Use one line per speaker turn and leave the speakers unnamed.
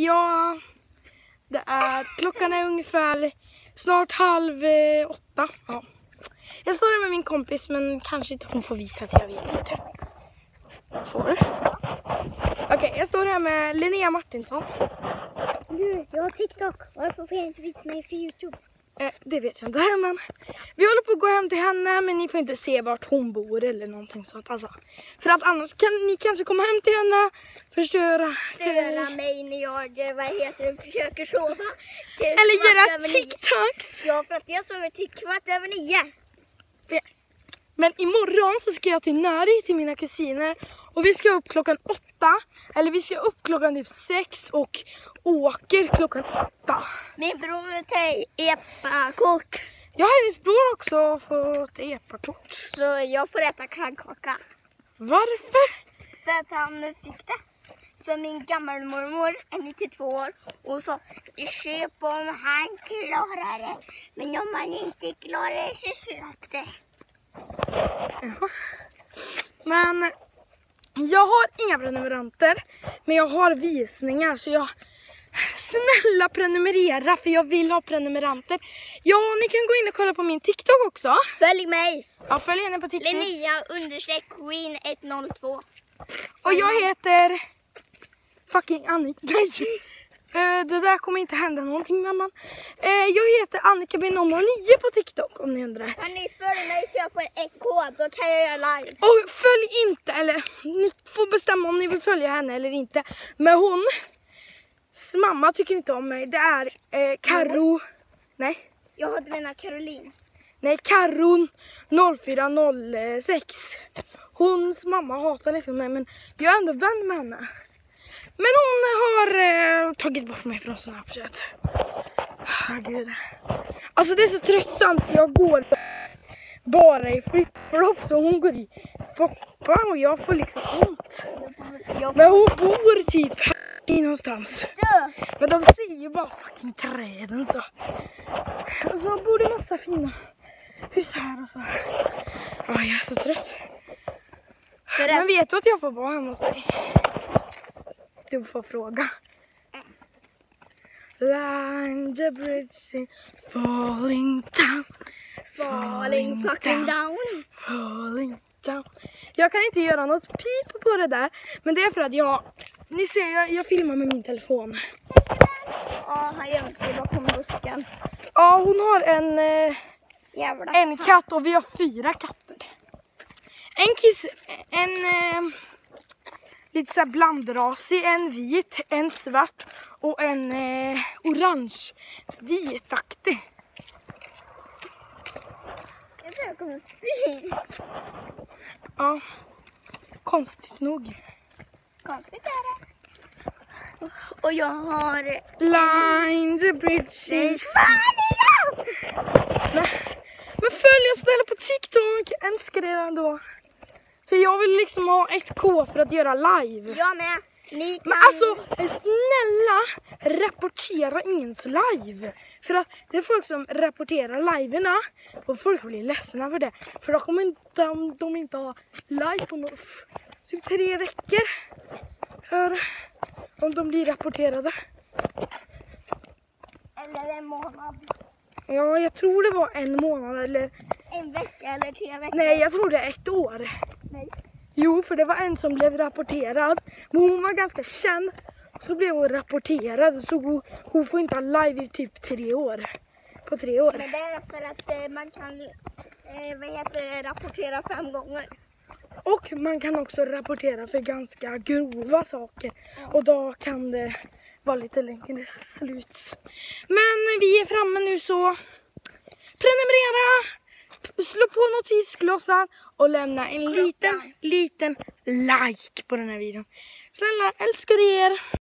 Ja, det är, klockan är ungefär snart halv eh, åtta. Ja. Jag står här med min kompis men kanske inte hon får visa sig, jag vet inte. Får? Okej, jag står här med Linnea Martinsson.
Du, jag har TikTok. Varför får jag inte visa mig för Youtube?
Eh, det vet jag inte, men vi håller på att gå hem till henne men ni får inte se vart hon bor eller någonting sånt. Alltså. För att annars kan ni kanske komma hem till henne, förstöra.
Störa mig när jag, eh, vad heter det, försöker sova. Till
Eller göra. TikToks.
Ja, för att jag sover till kvart över nio.
Men imorgon så ska jag till Nari till mina kusiner och vi ska upp klockan åtta. Eller vi ska upp klockan typ sex och åker klockan åtta.
Min bror tar epa-kort.
Jag och hennes bror också fått epakort.
Så jag får äta kladdkaka.
Varför?
För att han fick det. För min gammelmormor är 92 år och sa köp om han klarar det. Men om han inte klarar det så köp det.
Men jag har inga prenumeranter. Men jag har visningar så jag... Snälla prenumerera för jag vill ha prenumeranter. Ja, ni kan gå in och kolla på min TikTok också.
Följ mig!
Ja, följ henne på TikTok.
Linnea understreck queen 102.
Och jag heter fucking Annika. Nej. Eh, Det där kommer inte hända någonting mamma. Eh, Jag heter Annika B009 på TikTok om ni undrar.
Hörni, följ mig så jag får ett kod. Då kan jag göra live.
Och följ inte, eller ni får bestämma om ni vill följa henne eller inte. Men hon, mamma tycker inte om mig. Det är eh, Karo, nej,
Jag du menar Caroline.
nej Karo 0406. Hons mamma hatar liksom mig men jag är ändå vän med henne. Men hon har eh, tagit bort mig från Snapchat. Ah, Gud. Alltså det är så tröttsamt. Jag går bara i flipflops och hon går i foppa och jag får liksom ont. Men hon bor typ här någonstans. Men de ser ju bara fucking träden så. Och så bor det massa fina hus här och så. Ja, jag är så trött. Men vet du att jag får vara hemma hos dig? Du får fråga. Line the bridge in falling down,
Falling fucking down.
falling down. Jag kan inte göra något pip på det där, men det är för att jag, ni ser jag, jag filmar med min telefon.
Ja, han gömde sig bakom busken.
Ja, hon har en, eh, en katt och vi har fyra katter. En kiss, en eh, lite så här blandrasig, en vit, en svart och en eh, orange vitaktig.
Jag tror jag kommer spy.
Ja, konstigt nog.
Konstigt är det. Och jag har...
Line the bridges. Men, men följ oss snälla på TikTok, älskar er ändå. För jag vill liksom ha ett K för att göra live.
Jag med. Ni kan...
Men alltså snälla rapportera ingens live. För att det är folk som rapporterar liveerna och folk blir ledsna för det. För då kommer inte, de, de inte ha live på f- typ tre veckor. För om de blir rapporterade.
Eller en månad.
Ja, jag tror det var en månad eller
En vecka eller tre veckor.
nej, jag tror det är ett år. Jo, för det var en som blev rapporterad. Men hon var ganska känd. Så blev hon rapporterad. Så hon, hon får inte ha live i typ tre år. På tre år.
Men det är för att eh, man kan eh, vad heter det, rapportera fem gånger.
Och man kan också rapportera för ganska grova saker. Och då kan det vara lite längre slut. Men vi är framme nu så prenumerera, slå på notisglossan och lämna en liten, liten like på den här videon. Snälla, älskar er!